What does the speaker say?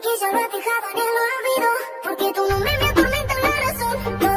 que ya lo ha dejado en el olvido, porque tu nombre me atormenta la razón.